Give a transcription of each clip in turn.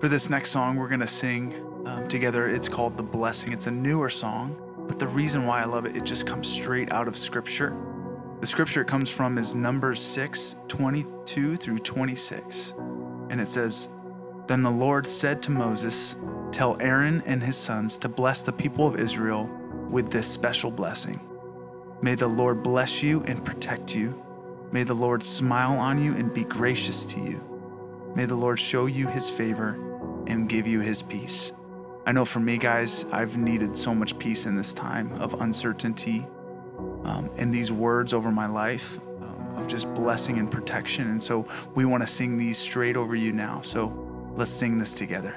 For this next song, we're going to sing um, together. It's called The Blessing. It's a newer song, but the reason why I love it, it just comes straight out of Scripture. The scripture it comes from is Numbers 6 22 through 26. And it says, Then the Lord said to Moses, Tell Aaron and his sons to bless the people of Israel with this special blessing. May the Lord bless you and protect you. May the Lord smile on you and be gracious to you. May the Lord show you his favor and give you his peace. I know for me, guys, I've needed so much peace in this time of uncertainty um, and these words over my life um, of just blessing and protection. And so we want to sing these straight over you now. So let's sing this together.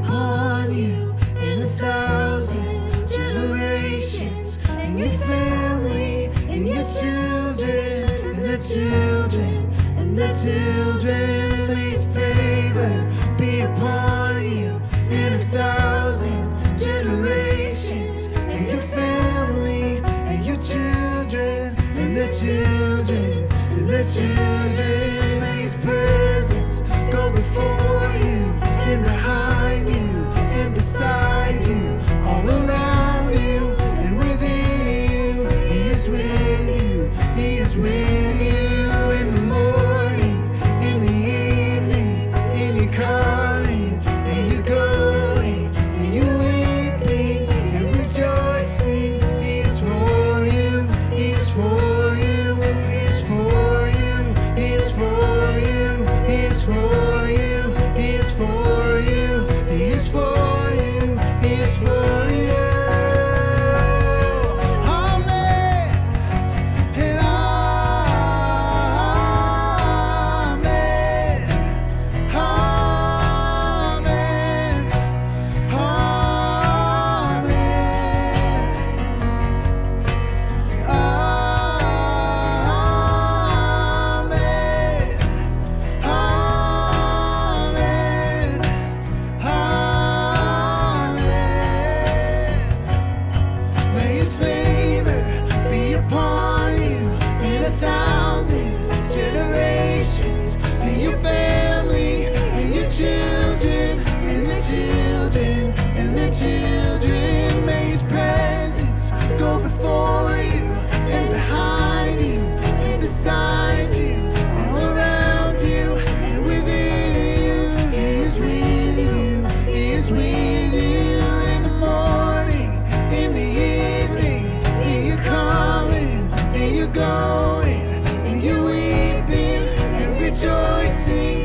upon you in a thousand generations, in your family, in your children, in the children, and the children. Please favor be upon you in a thousand generations, in your family, in your children, in the children, in the children. rejoicing.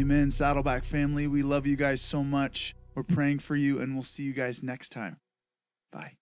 Amen, Saddleback family. We love you guys so much. We're praying for you, and we'll see you guys next time. Bye.